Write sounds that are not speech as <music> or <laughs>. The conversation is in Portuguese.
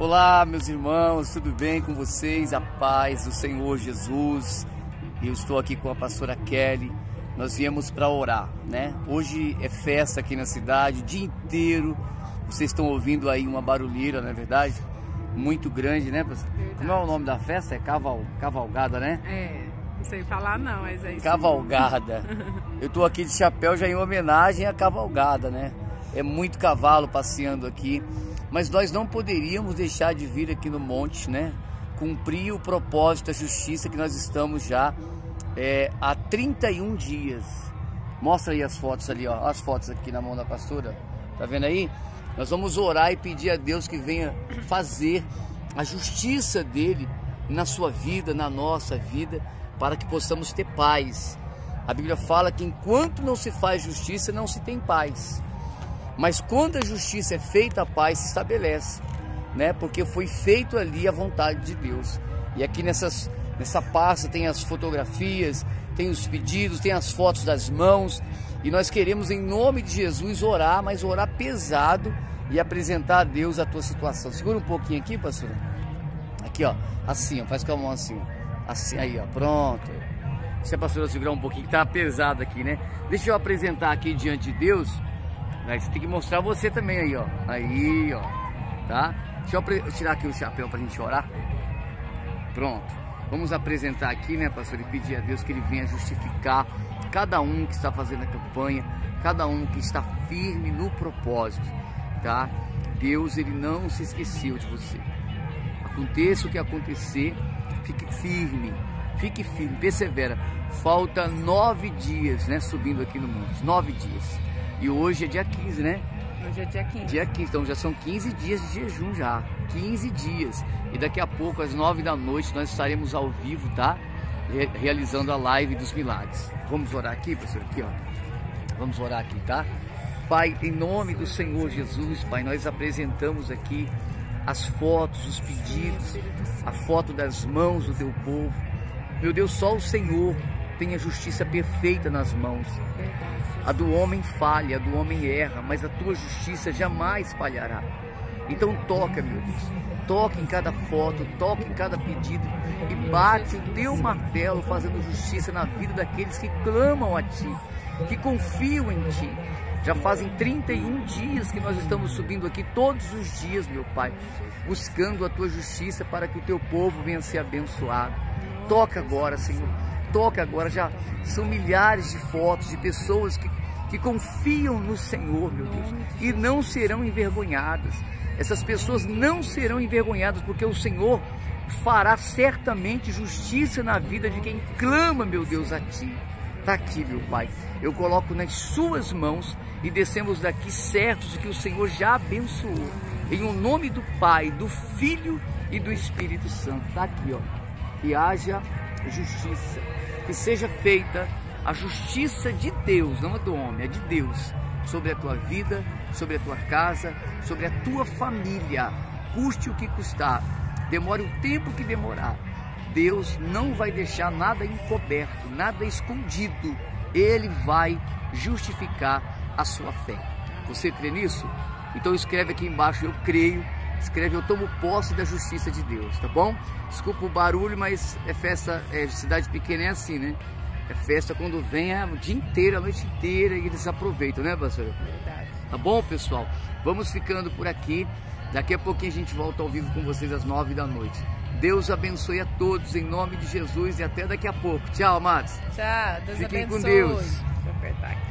Olá, meus irmãos, tudo bem com vocês? A paz do Senhor Jesus. Eu estou aqui com a pastora Kelly. Nós viemos para orar, né? Hoje é festa aqui na cidade, o dia inteiro. Vocês estão ouvindo aí uma barulheira, não é verdade? Muito grande, né, pastor? Como é o nome da festa? É caval... cavalgada, né? É, não sei falar não, mas é isso. Cavalgada. <laughs> Eu estou aqui de chapéu já em homenagem à cavalgada, né? É muito cavalo passeando aqui mas nós não poderíamos deixar de vir aqui no monte, né? Cumprir o propósito da justiça que nós estamos já é, há 31 dias. Mostra aí as fotos ali, ó, as fotos aqui na mão da pastora. Tá vendo aí? Nós vamos orar e pedir a Deus que venha fazer a justiça dele na sua vida, na nossa vida, para que possamos ter paz. A Bíblia fala que enquanto não se faz justiça, não se tem paz. Mas quando a justiça é feita, a paz se estabelece, né? Porque foi feito ali a vontade de Deus. E aqui nessas, nessa pasta tem as fotografias, tem os pedidos, tem as fotos das mãos. E nós queremos, em nome de Jesus, orar, mas orar pesado e apresentar a Deus a tua situação. Segura um pouquinho aqui, pastor. Aqui, ó. Assim, ó. Faz com a mão assim. Assim, aí, ó. Pronto. Se a pastora segurar um pouquinho, que tá pesado aqui, né? Deixa eu apresentar aqui diante de Deus Aí você tem que mostrar você também aí, ó. Aí, ó. Tá? Deixa eu tirar aqui o chapéu pra gente orar. Pronto. Vamos apresentar aqui, né, pastor, e pedir a Deus que Ele venha justificar cada um que está fazendo a campanha, cada um que está firme no propósito, tá? Deus, Ele não se esqueceu de você. Aconteça o que acontecer, fique firme, fique firme, persevera. Falta nove dias, né, subindo aqui no monte, nove dias. E hoje é dia 15, né? Hoje é dia 15. Dia 15, então já são 15 dias de jejum já. 15 dias. E daqui a pouco, às 9 da noite, nós estaremos ao vivo, tá? Re realizando a live dos milagres. Vamos orar aqui, professor? Aqui, ó. Vamos orar aqui, tá? Pai, em nome do Senhor Jesus, Pai, nós apresentamos aqui as fotos, os pedidos, a foto das mãos do teu povo. Meu Deus, só o Senhor tem a justiça perfeita nas mãos. A do homem falha, a do homem erra, mas a tua justiça jamais falhará. Então toca, meu Deus, toca em cada foto, toca em cada pedido e bate o teu martelo fazendo justiça na vida daqueles que clamam a ti, que confiam em ti. Já fazem 31 dias que nós estamos subindo aqui todos os dias, meu Pai, buscando a tua justiça para que o teu povo venha ser abençoado. Toca agora, Senhor toque agora. Já são milhares de fotos de pessoas que, que confiam no Senhor, meu Deus, e não serão envergonhadas. Essas pessoas não serão envergonhadas porque o Senhor fará certamente justiça na vida de quem clama, meu Deus, a Ti. Está aqui, meu Pai. Eu coloco nas Suas mãos e descemos daqui certos de que o Senhor já abençoou. Em o nome do Pai, do Filho e do Espírito Santo. Está aqui, ó. Que haja justiça que seja feita a justiça de Deus, não a do homem, é de Deus, sobre a tua vida, sobre a tua casa, sobre a tua família. Custe o que custar, demore o tempo que demorar. Deus não vai deixar nada encoberto, nada escondido. Ele vai justificar a sua fé. Você crê nisso? Então escreve aqui embaixo, eu creio escreve eu tomo posse da justiça de Deus, tá bom? Desculpa o barulho, mas é festa, é, cidade pequena é assim, né? É festa quando vem é, o dia inteiro, a noite inteira e eles aproveitam, né, pastor? Verdade. Tá bom, pessoal? Vamos ficando por aqui. Daqui a pouquinho a gente volta ao vivo com vocês às nove da noite. Deus abençoe a todos em nome de Jesus e até daqui a pouco. Tchau, amados. Tchau, Deus Fiquem abençoe. com Deus. Deixa eu apertar aqui.